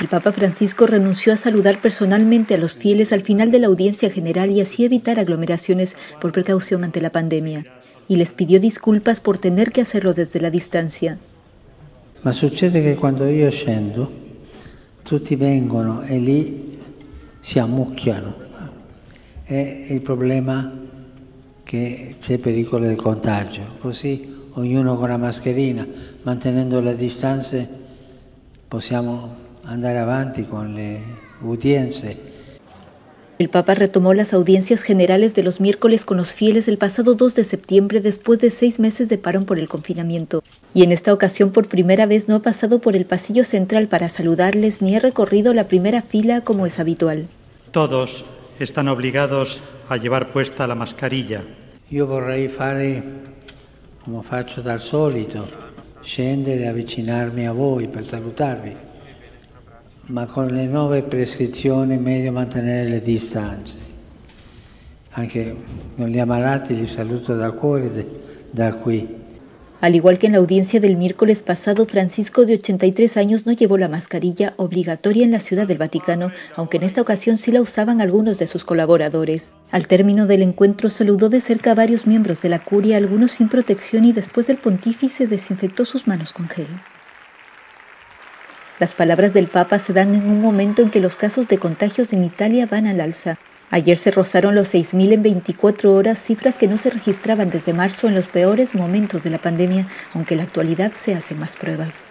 El Papa Francisco renunció a saludar personalmente a los fieles al final de la audiencia general y así evitar aglomeraciones por precaución ante la pandemia. Y les pidió disculpas por tener que hacerlo desde la distancia. Ma succede che quando io scendo, tutti vengono e lì si ammucchiano. È il problema che c'è pericolo di contagio. Così ognuno con la mascherina, mantenendo le distanze, possiamo andare avanti con le udienze. El Papa retomó las audiencias generales de los miércoles con los fieles el pasado 2 de septiembre después de seis meses de parón por el confinamiento. Y en esta ocasión por primera vez no ha pasado por el pasillo central para saludarles ni ha recorrido la primera fila como es habitual. Todos están obligados a llevar puesta la mascarilla. Io vorrei fare come faccio dal solito, scendere e avvicinarmi a voi per salutarvi, ma con le nuove prescrizioni è meglio mantenere le distanze. Anche con gli ammalati li saluto da cuore da qui. Al igual que en la audiencia del miércoles pasado, Francisco, de 83 años, no llevó la mascarilla obligatoria en la Ciudad del Vaticano, aunque en esta ocasión sí la usaban algunos de sus colaboradores. Al término del encuentro saludó de cerca a varios miembros de la curia, algunos sin protección, y después el pontífice desinfectó sus manos con gel. Las palabras del Papa se dan en un momento en que los casos de contagios en Italia van al alza. Ayer se rozaron los 6.000 en 24 horas, cifras que no se registraban desde marzo en los peores momentos de la pandemia, aunque en la actualidad se hacen más pruebas.